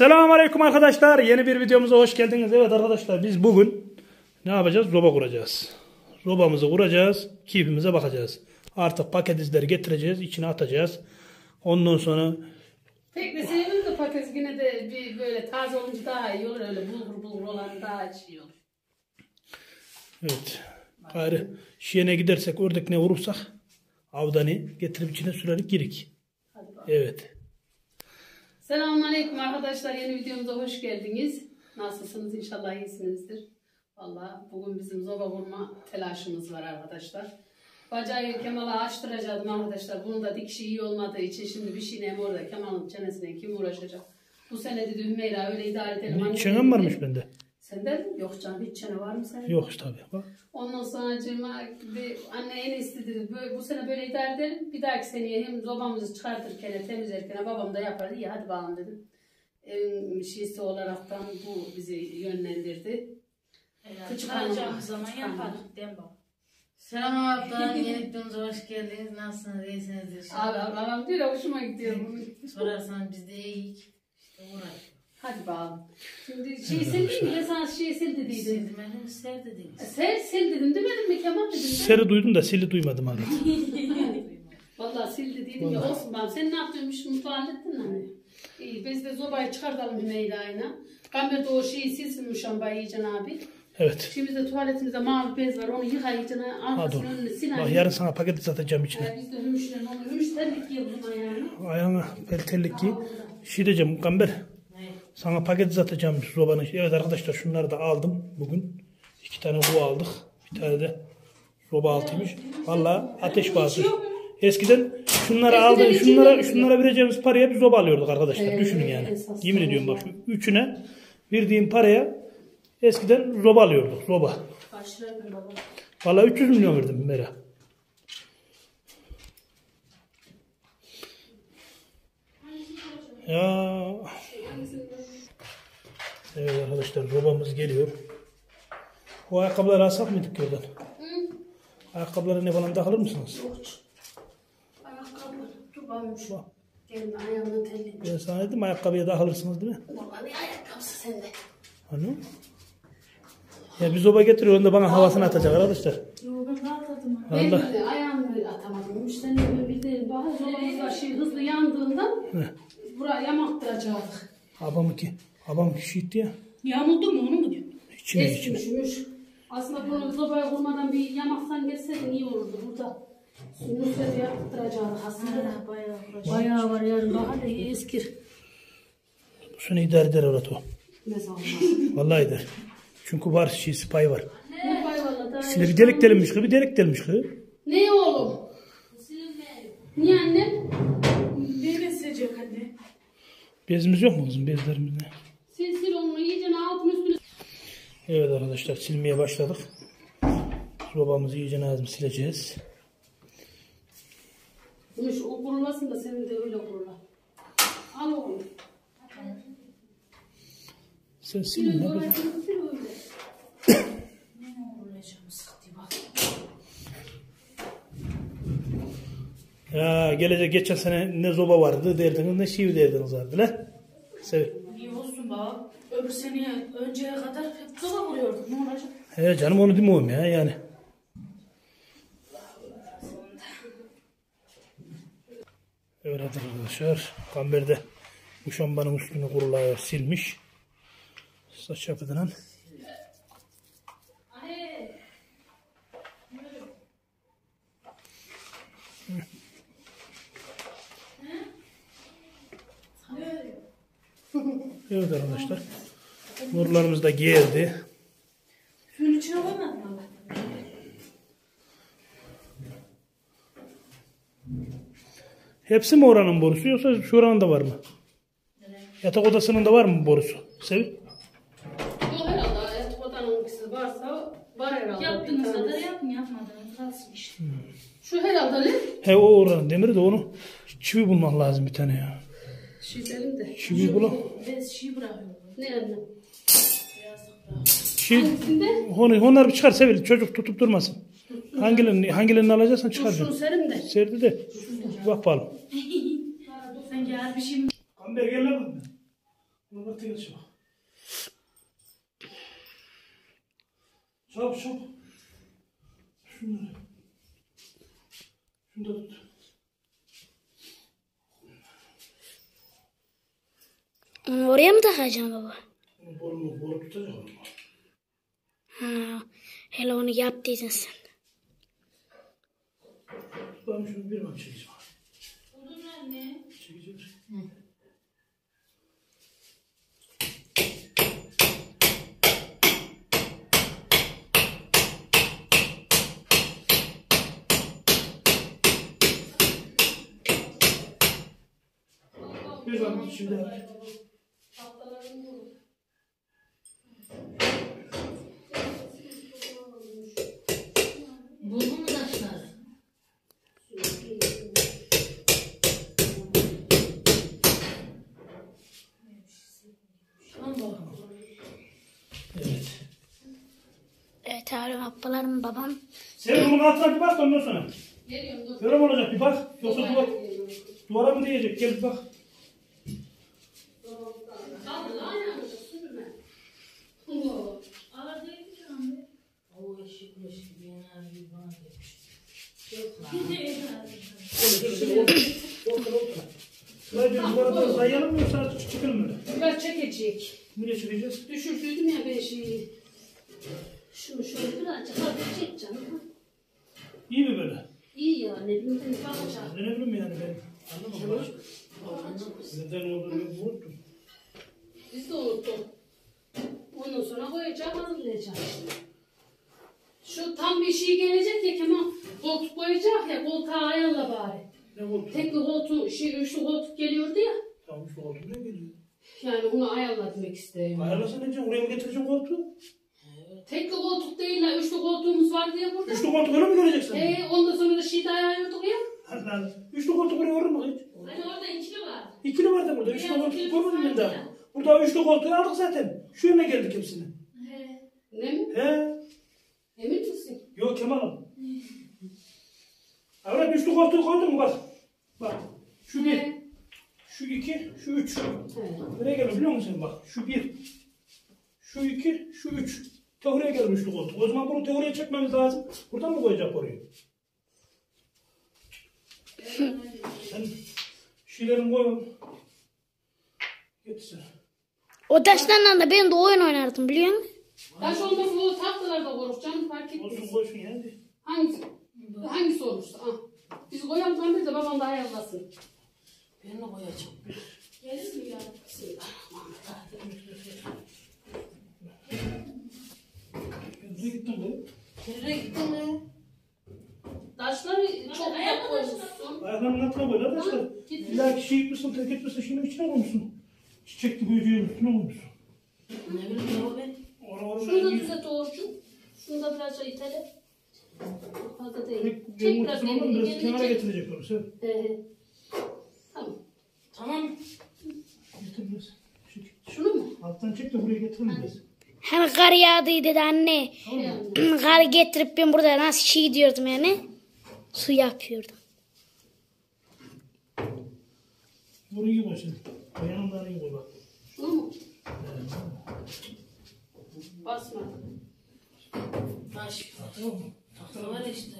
Selamünaleyküm arkadaşlar. Yeni bir videomuza hoş geldiniz. Evet arkadaşlar biz bugün ne yapacağız? Zoba kuracağız. Zobamızı kuracağız. Keyfimize bakacağız. Artık paket izleri getireceğiz. içine atacağız. Ondan sonra Pek de sevmiyorum da patates yine de bir böyle taze olunca daha iyi olur. Öyle bulgur bulgur olan daha iyi olur. evet. Gayrı şiyene gidersek ördek ne vurursak avdanı getirip içine sürerek girik. Hadi bakalım. Evet. Selamünaleyküm arkadaşlar. Yeni videomuza hoş geldiniz. Nasılsınız? İnşallah iyisinizdir. Valla bugün bizim zoba vurma telaşımız var arkadaşlar. Bacağı Kemal'a açtıracaktım arkadaşlar. Bunun da dikişi iyi olmadığı için şimdi bir şeyle orada Kemal'ın çenesine kim uğraşacak? Bu sene dedi Hümeyra öyle idare edelim. Çenem dedi. varmış bende. Sende yok canım hiç çene var mı senin? Yok tabii. Bak. Ondan sonra cima anne en iyisi dedi böyle, bu sene böyle idare edelim. Bir dahaki seneye hem zobamızı çıkartırken temizlerken babam da yapar. İyi hadi bakalım dedim. Evin şeysi olaraktan bu bizi yönlendirdi. Küçük hanım. Çıkaracağım zaman Küçük hanım. değil mi baba? Selam abla, yeni videomuza hoş geldiniz. Nasılsınız, iyisinizdir Abi babam diyor hoşuma gidiyor. Sorarsan biz de iyiyiz. İşte uğraş. Hadi bakalım. Şimdi şey sil değil mi? Ben sana şey sil dediydim. Elim ser dediniz. Sen sil dedim demedim mi Kemal dedim. Seri duydum da sili duymadım abi. Vallahi sil dediydim ya olsun bana. Sen ne yaptıyormuş mutfağı hallettin mi? İyi biz de zobayı çıkartalım Hümeyra'yla. Kamer de o şeyi silsin muşambayı iyice abi. Evet. Şimdi de tuvaletimizde mavi bez var onu yıka iyice Ha arkasını dur. önünü sil. Bak yarın sana paket satacağım içine. Ee, Biz de hümüşle onu hümüş terlik bunun ayağına. Ayağına peltellik giy. Şey diyeceğim Mukamber. Sana paket satacağım sobanın. Evet arkadaşlar şunları da aldım bugün. İki tane bu aldık. Bir tane de soba altıymış. Valla ateş bağısı. Eskiden şunları içinde Şunlara, şunlara vereceğimiz paraya bir soba alıyorduk arkadaşlar. Evet, Düşünün yani. esas Yemin ediyorum bak şu üçüne verdiğim paraya eskiden soba alıyorduk. Soba. Valla 300 milyon verdim Mera. Ya. Evet arkadaşlar robamız geliyor. O ayakkabıları alsak mıydık ki oradan? Ayakkabıları ne falan takılır mısınız? Ayakkabı. Dur bakayım şu. Gelin ayağımın telli. Ben sana dedim ayakkabıya takılırsınız değil mi? Vallahi ne ayakkabısı sende. Hani? Ya bir zoba getiriyor onu da bana havasını atacak arkadaşlar. Yo ben kaldırdım. Ben de ayağımı böyle atamadım. Müşterilerime bir de bahar zolamızda şey hızlı yandığından buraya yamaktıracaktık. Abamı ki. Abam ki şiitti ya. Yağmurdu mu onu mu diyor? İçine. Eskimüşmüş. Aslında bunu sobaya kurmadan bir yamaksan gelseydin iyi olurdu burada. Suyunu sürekli yaptıracaktık aslında. Ha, bayağı uğraştım. Bayağı var yarın bahar da eskir. Sene idare eder orada o. Ne zaman? Vallahi eder. Çünkü var şeysi pay var. Ne valla daha Şimdi bir delik delinmiş kız, bir delik delinmiş kız. Ne oğlum? Niye annem? Nereye silecek anne? Bezimiz yok mu kızım bezlerimiz ne? Sil sil onu iyice altını üstünü. Evet arkadaşlar silmeye başladık. Sobamızı iyice lazım sileceğiz. Bunu şu kurulasın da senin de öyle kurula. Al oğlum. Sen sil ne bak. Ya gelecek geçen sene ne zoba vardı derdiniz ne şiv derdiniz vardı lan. Sev. İyi olsun baba. Öbür seneye önceye kadar hep soba vuruyorduk. Ne olacak? He canım onu demiyorum ya yani. Evet arkadaşlar kamberde bu şambanın üstünü kurulaya silmiş. Saç yapıdan. Evet arkadaşlar. Nurlarımız da geldi. Suyun içine koymadın mı? Hepsi mi oranın borusu yoksa şu oranın da var mı? Yatak odasının da var mı borusu? Sevil. Yok herhalde yatak odanın ikisi varsa var herhalde. Yaptığınız kadar yapın yapmadığınız kalsın işte. Şu herhalde ne? He o oranın demiri de onu çivi bulmak lazım bir tane ya. Şişelim de. Çivi bulalım. Bez şey bırakıyorum. Ne anne? Şey, onu, onlar bir çıkar Sevil. Çocuk tutup durmasın. Hangilerini, hangilerini alacaksan Dur şunu çıkar. serim de. Serdi de. Bak bakalım. Sen gel bir şey mi? Kamber gel lan. Bak tekrar çabuk. Çabuk çabuk. Şunları. Şunu da tut. Oraya mı takacağım baba? Bunu boru, tutacak onu. Ha, hele onu yaptıydın sen. Ben şunu bir bak çekeceğim. Bunun anne. Çekeceğim. Bir bak içinde. Evet. Evet abi ablalarım babam. Sen bunun altına bir bak da ondan sonra. Geliyorum dur. Mi olacak bir bak. Yoksa duvar, duvara mı diyecek? Gel bir bak. Kaldı lan ayağını sürme. Oo. Aradaydı ki anne. O eşik meşik bir yana bir bana demiş. Şöyle şöyle şöyle. Ortada ortada. Sadece duvara doğru dayayalım mı yoksa Biraz çekecek. Çıkacağız? Düşürdüydüm ya ben şeyi. Şunu şöyle birazcık hafif çek canım. İyi mi böyle? İyi ya ne bileyim ben bakacağım. Ne bileyim yani ben. Anlamadım. Neden olduğunu unuttum. Biz de unuttuk. Ondan sonra koyacağım hazırlayacağım. Şu tam bir şey gelecek ya Kemal. Koltuk koyacak ya koltuğa ayarla bari. Ne oldu? Tekli koltuğu, şey, üçlü koltuk geliyordu ya. Tamam şu oldu ne geliyor? Yani onu ayarla demek istedim. Ayarlasana Ece, oraya mı getireceksin koltuğu? Tekli koltuk değil la üçlü koltuğumuz var diye burada. Üçlü koltuk öyle mi göreceksin? Ee, ondan sonra da şeyde ayarlıyorduk ya. Allah Allah. Üçlü koltuk oraya olur mu hiç? Hani orada ikili var. İkili var da burada. Üçlü Biraz koltuk ikili ben var daha. ya. Burada üçlü koltuğu aldık zaten. Şu yerine geldik hepsini. Ne mi? He? Emin misin? Yok Kemal'im. Avrat üçlü koltuğu koydun mu bak. Bak. Şu bir. He. Şu iki. Şu üç. Nereye geliyor biliyor musun bak. Şu bir. Şu iki. Şu üç. Teoriye üçlü koltuk. O zaman bunu teoriye çekmemiz lazım. Buradan mı koyacak orayı? Sen şeylerini koy. Getirsin. O taşlarla da ben de oyun oynardım biliyor musun? Taş olmasa o tahtalarda korur canım fark etmez. Olsun koysun yani. Hangisi? Hangisi olursa. Ha. Biz koyalım tam bir de babam da ayarlasın. Ben de koyacağım. Gelir mi ya? Nereye gittin bu? Nereye gittin mi? Taşları çok uzak koymuşsun. Altına koy arkadaşlar. Git. İlla ki şey gitmişsin, terk etmişsin, şunun içine koymuşsun. Çiçekli böceğin üstüne koymuşsun. Ne bileyim baba ben. Şunu da düzelt Uğurcuğum. Şunu da biraz itele. Çok Fazla değil. Tek Çek biraz elini, kenara getirecek onu sen. Ee. Tamam. Getir biraz. Çek. Şunu mu? Alttan çek de buraya getirin biraz. Hani kar yağdıydı dedi anne. Yani. kar getirip ben burada nasıl şey diyordum yani. Su yapıyordum. Koy sen. Ayağından iyi koy bak. Şunu mu? Basma. Taş. Tamam? Tahta var ya işte.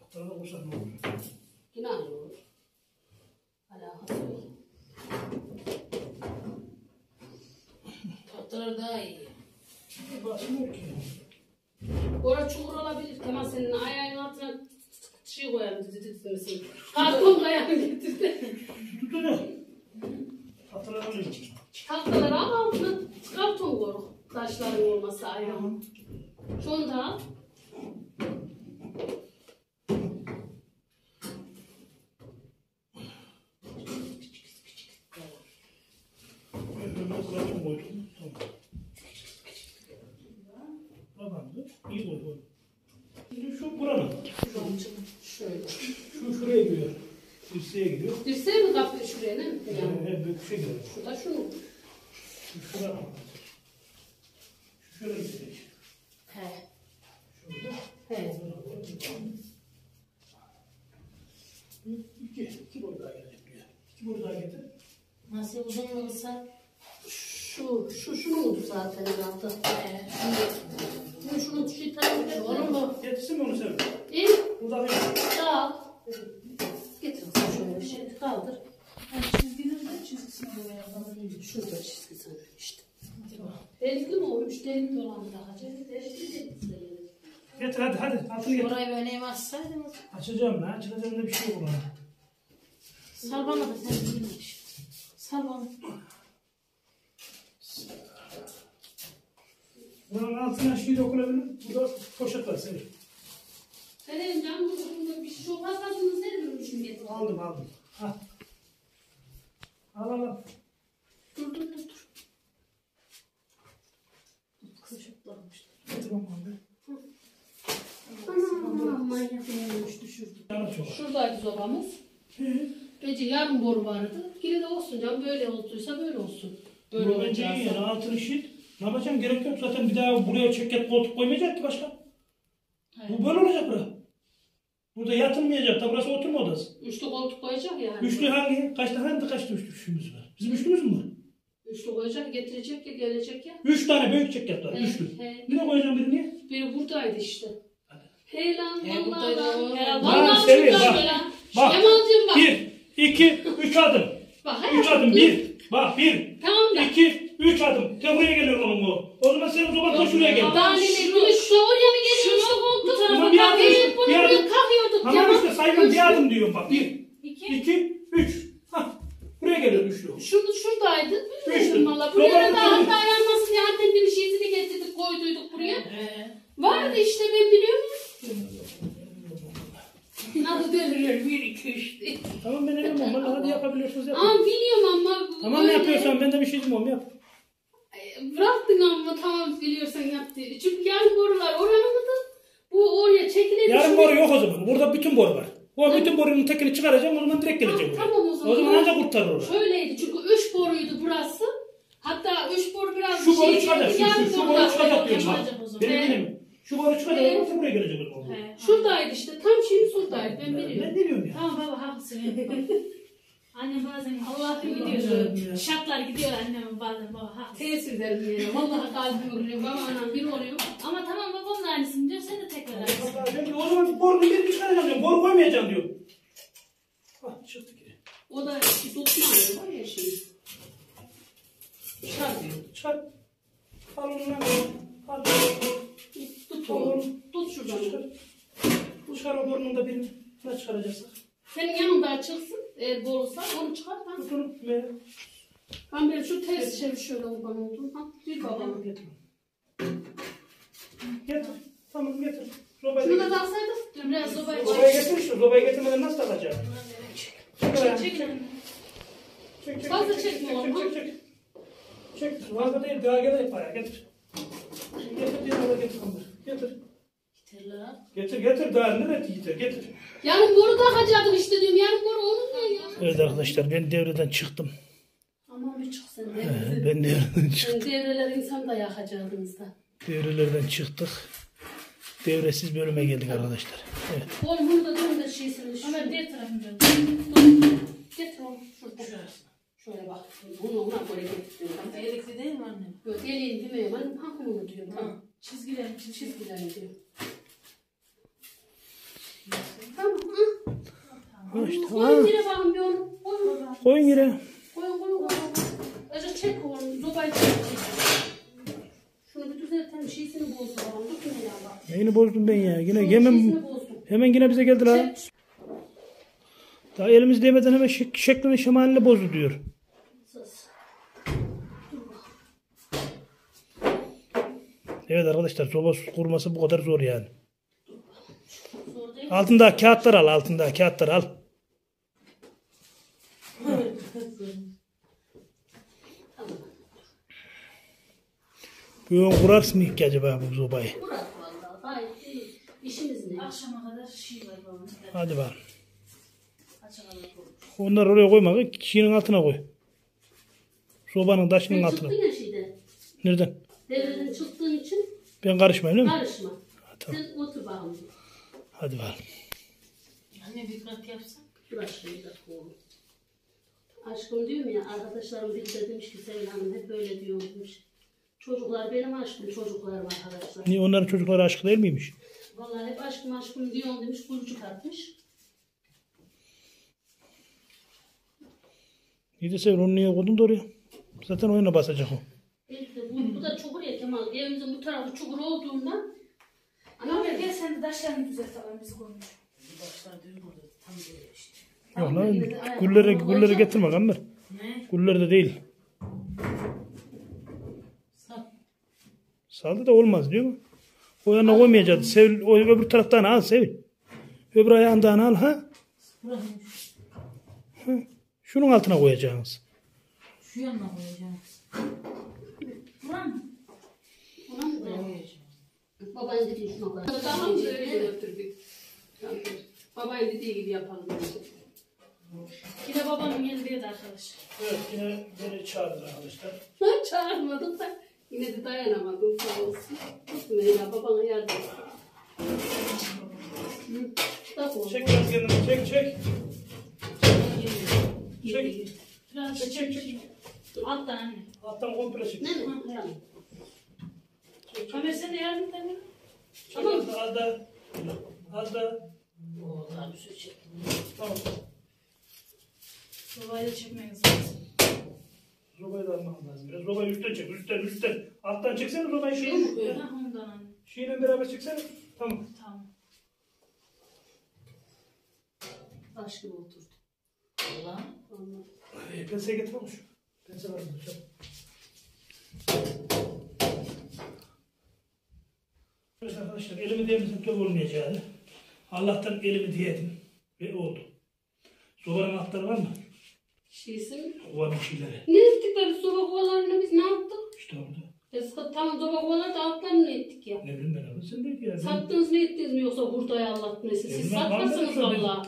Hatta da koysan ne olur? Yine aynı olur. Alakası yok. Tahtalar daha iyi. Basmıyor ki. Orada çukur olabilir. Tamam senin ayağının altına şey koyalım. Dizilmesin. Karton koyalım getirdi. Tutacak. Hatırlamıyorum. Tahtaları al altına karton koy. Taşların olması ayağın. Şunu da al. Ben biraz karton koydum. Tamam. Tamamdır. İyi koy koy. Şimdi şu buranın. Şöyle. Şu şuraya giriyor. Dirseğe giriyor. Dirseği mi kapıyor şuraya ne mi? Yani. Hep bir şey giriyor. Şu şunu. Şu şura. Şu şuraya gidecek. He. Şurada. He. İki, iki boy daha gelecek diyor. İki boy daha getir. Nasıl uzun olursa Şu, şu, şunu oldu zaten herhalde. Ee, şimdi, şunu şu tarafa Olur mu? Getirsin mi onu sen? İyi. Burada bir Sağ ol. Getir bakalım şöyle bir şey. Kaldır. Çizginin de çizgisini boyayalım. Şurada çizgi sana işte. Olan bir daha. Getir hadi hadi. Altını getir. Orayı böyle bassaydınız. Açacağım lan. Açılacağım da bir şey yok lan. Sal bana da sen bilmiş. Sal bana. Buranın altına şey dokunabilir. Burada poşet var senin. Senin can bunda bir şey olmaz. Bunu sen görmüşüm getir. Aldım aldım. Al. Al al al. Dur dur dur. dur. Getir bakalım be. Aman manyak olmuş düşürdü. Yana çok. Şuradaydı sobamız. Gece yarım boru vardı. Yine de olsun canım böyle olduysa böyle olsun. Böyle Böyle bence iyi yani olacaksa. altını şit. Ne yapacağım gerek yok zaten bir daha buraya çeket koltuk koymayacak ki başka. Bu böyle olacak bura. Burada yatılmayacak da burası oturma odası. Üçlü koltuk koyacak yani. Üçlü hangi? Kaçta hangi kaçta üçlü üçlümüz var? Bizim üçlümüz mü var? Üçlü koyacak, getirecek ya, gelecek ya. Üç tane büyük çeket var. He, Üçlü. he. Yine koyacağım birini. Biri buradaydı işte. Hey lan vallahi o. He, Bak, Vallahi Sevil, şuradan bak. Bak. Bir, iki, üç adım. Bak Üç adım. Bir. Bak bir, Tamam da. iki, üç adım. Te buraya geliyor oğlum bu. O zaman sen o zaman da şuraya gel. Daha ne ne bunu şu oraya mı geliyor şu koltuk Tamam, tarafa bir adım, bunu bir adım. kalkıyorduk. Tamam Yaman. işte Üç- bir adım diyorum bak. Bir, İki. iki, üç. Hah. Buraya geliyor üçlü. Şurada şuradaydı. Bilmiyorum valla. Buraya da hatta yanmasın diye annemlerin şeysini getirdik koyduyduk buraya. Ee, Vardı işte ben biliyorum. Nasıl dönüyor? Bir, iki, üç diye. Tamam ben elim olmalı. Hadi yapabiliyorsunuz yapın. Ama biliyorum ama. Tamam ne öyle- yapıyorsan ben de bir şey demem yap. E, Bıraktın ama tamam biliyorsan yap diye. Çünkü yarın borular oranı mıdır? Bu oraya çekilir. Yarın boru yok o zaman. Burada bütün boru var. O bütün borunun tekini çıkaracağım o zaman direkt gelecek buraya. Tamam o zaman. O zaman ancak kurtarır orası. Şöyleydi çünkü üç boruydu burası. Hatta üç boru biraz Şu boru şey- çıkacak. Şu, şu, şu boru çıkacak diyorum bak. Benim benim. Şu boru çıkacak. He. Yoksa buraya gelecek o zaman. Şuradaydı işte. Tam şimdi şuradaydı. Ben Ben biliyorum. ne diyorum ya? Tamam baba haklısın. Annem bazen Allah'ım gidiyor. Şartlar gidiyor annemin bazen baba haklısın. Tesir ederim yani. Vallahi kalbim vuruyor. Baba anam bir oluyor. Ama tamam babam da aynısını diyor sen de tekrar aynısını. Vallahi ben o zaman borunun birini çıkaracağım diyorum. Boru koymayacağım diyor. Ah çıktı geri. O da bir dokunmuyor var ya şey. Şar diyor. Çıkar. Al. Al. Tut. Tut Çıkar. şuradan. Çıkar o burnunu da birini. Ne çıkaracaksak. Senin yanında açılsın. Eğer bolsa onu çıkar. Ben, Tut onu. Ve ben böyle şu ters çevir şöyle kurban oldum. Ha, bir babama. getir. Getir. Tamam getir. Zobayı Şunu da getir. taksaydık. Dur biraz sobaya Zobayı getir işte. Zobayı getirmeden nasıl takacağım? Çek çek. Çek. Çek, çek, Fazla çek, çekme çek, oğlum, Çek, çek, çek. Çek. Fazla değil. Daha gerek var ya. Getir. Getir diye oraya getir onları. Getir. Getir getir daha nereye getir getir. Yarın boru takacaktık işte diyorum. Yarın boru olur mu ya? Evet arkadaşlar ben devreden çıktım. Aman bir çık sen de. Ben devreden çıktım. Sen devreler insan da yakacaktınız da. Devrelerden çıktık. Devresiz bölüme geldik arkadaşlar. Evet. Oğlum bunu da dön de şeysini. şu- Ömer diğer tarafını. Getir oğlum şurada. Şöyle bak. Bunu ona göre getiriyorum. Elekli değil mi annem? Yok deliğin demiyorum. Ben hakkımı diyorum. Ha. Çizgiler çizgiler. Çizgilerini diyorum. Tamam. İşte, Koyun yine bakın bir onu. Koyun. Koyun yere. Koyun koyun koyun. Acı çek onu. Zobayı çek. Şunu bir düzeltelim. Şeysini bozdu. Neyini bozdum ben ya. Yine hemen hemen yine bize geldi la. Çek. Daha elimiz değmeden hemen şek şeklini şemalini bozdu diyor. Evet arkadaşlar soba kurması bu kadar zor yani. Altında kağıtlar al altında kağıtlar al. Bu yön kurarsın ilk acaba bu sobayı. Vallahi. İyi. İşimiz ne? Akşama kadar şey var. Hadi bakalım. Onları oraya koyma. Kişinin altına koy. Sobanın taşının altına. Nereden? Devreden çıktığın için Ben karışmayayım değil mi? karışma. Tamam. Sen otur bakalım. Hadi bakalım. Anne bir kat yapsak. Dur aşağıya da koy. Aşkım diyorum ya arkadaşlarım biri de demiş ki Sevil Hanım hep böyle diyor demiş. Çocuklar benim aşkım çocuklar var arkadaşlar. Niye onların çocukları aşık değil miymiş? Vallahi hep aşkım aşkım diyorum demiş gülcük atmış. İyi de Sevil onu niye koydun da oraya? Zaten oyuna basacak o. Belki de bu, bu da çukur Kemal. Evimizin bu tarafı çukur olduğundan. Ama gel sen de taşlarını düzelt alalım bizi koymuş. Başlar düğün burada tam böyle işte. Yok lan gülleri, gülleri getirme Gamber. Ne? Gülleri de değil. Sap. Saldı da olmaz diyor mu? O yana koymayacaktı. Sevil, o öbür taraftan al Sevil. Öbür ayağından al ha. Bırakmış. Şunun altına koyacaksınız. Şu yanına koyacağım. Buram Babanın dediği şuna koy. Tamam mı? Öyle götürdük. Tamam. Babanın dediği gibi yapalım. Yine babamın yerindeydi arkadaş. Evet yine beni çağırdı arkadaşlar. Ben çağırmadım da yine de dayanamadım sağ olsun. Tutma ya babana yardım et. Oğlum. Çek biraz kendini çek çek. Çek. Biraz Çek çek alttan anne. Alttan komple çek. Ne ne? Tamam. Kamer sen de yardım et anne. Tamam. Az da. Az da. Oo daha bir sürü çek. Tamam. Babayı da çekmeniz lazım. Zobayı da almak lazım. Biraz zobayı üstten çek. Üstten üstten. Alttan çeksene Şey mi koyuyor? Ha ondan anne. Şeyle beraber çeksene. Tamam. Tamam. Taş gibi oturdu. Vallahi. Ee, Pense getirmiş. Pense var mı? Çabuk. Evet arkadaşlar elimi değmesem çok olmayacağını. Allah'tan elimi diyedim ve oldu. Zobanın altları var mı? Şeysi mi? Kovanın şeyleri. Ne ettik be biz soba kovalarını biz ne yaptık? İşte orada. Biz tamam soba kovaları da altlarını ne ettik ya? Ne bileyim ben abi sen de ya. Sattınız ne ettiniz mi yoksa hurdayı anlattınız siz? Ben valla.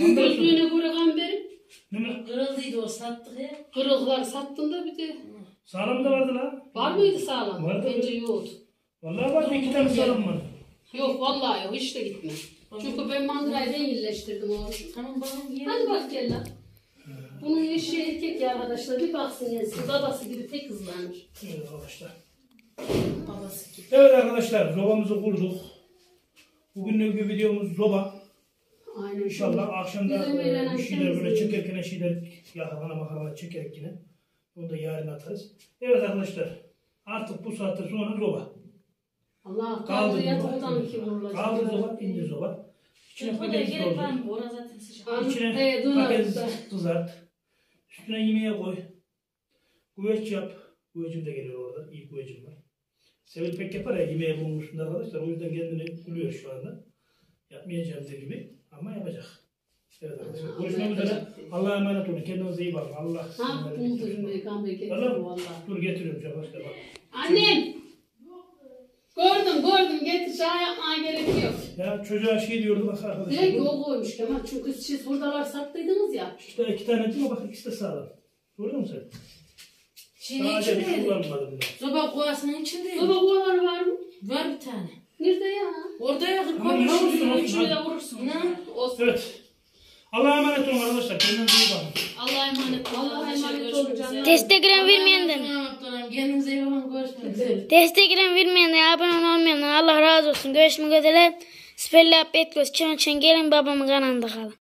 Ben de Gözlüğüne göre gamberi. Ne mi? Kırıldıydı o sattık ya. Kırıklar sattın da bir de. Sağlam da vardı lan. Var mıydı sağlam? Vardı. Bence yoktu. Vallahi vardı iki tane sağlam vardı. Yok vallahi yok hiç de gitme. Çünkü ben mandırayı ben iyileştirdim oğlum. Tamam babam gel. Hadi bak gel lan. Bunun eşi erkek ya arkadaşlar bir baksın gelsin. Babası gibi tek kızlanır. Evet arkadaşlar. Babası gibi. Evet arkadaşlar zobamızı kurduk. Bugünlük videomuz zoba. Aynen. İnşallah akşamda e, bir şeyler böyle çekerken şeyler yakalana makalana çekerek yine. Onu da yarın atarız. Evet arkadaşlar artık bu saatten sonra zoba. Allah Kaldı kaldı zoba. yataktan iki vurulacak. Kaldı zoba, indi zoba. İçine patates doldur. Orası zaten sıcak. İçine dur patates kızart. Üstüne yemeğe koy. Güveç yap. Güvecim de geliyor orada. İyi güvecim var. Sevil pek yapar ya yemeğe bulmuşsun arkadaşlar. O yüzden kendini buluyor şu anda. Yapmayacağım gibi ama yapacak. Evet arkadaşlar. Görüşmek üzere. Allah'a emanet olun. Kendinize iyi bakın. Allah Ha sizleri bunu getirsin. dedim gamber getirdim Tamam. valla. Dur getiriyorum arkadaşlar bak. Annem. Gördüm gördüm getir çay yapmaya gerek yok. Ya çocuğa şey diyordu bak arkadaşlar. Bu- o koymuş Kemal çünkü siz hurdalar sattıydınız ya. İşte iki tane değil mi? Bak ikisi de sağlam. Gördün mü sen? Şeyin Sadece bir içindeydi. kullanmadım ben. Soba kovasının içindeydi. Baba kovalar var mı? Var bir tane. Nerede ya? Orada yakın Ama ne koymuşsun. olsun, olsun. Üçünü de vurursun. Ne? Olsun. Evet. Allah'a emanet olun arkadaşlar. Kendinize iyi bakın. Allah'a emanet olun. Allah'a emanet olun üzere. canlar. Destekleyen vermeyenden. Kendinize iyi bakın. Görüşmek üzere. Destekleyen vermeyenden, abone olmayandan Allah razı olsun. Görüşmek üzere. Siperler bekliyoruz. Çön çön gelin babamın kanalında kalın.